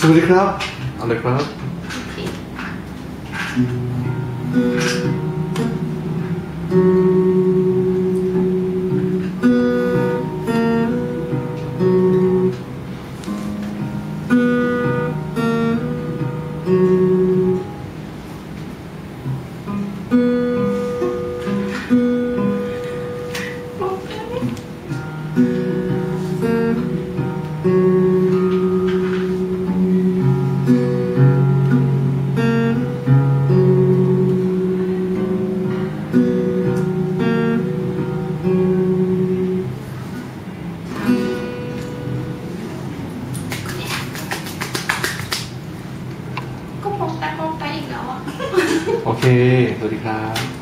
สวัสดีครับเอาเลยครับ โอเค สวัสดีครับ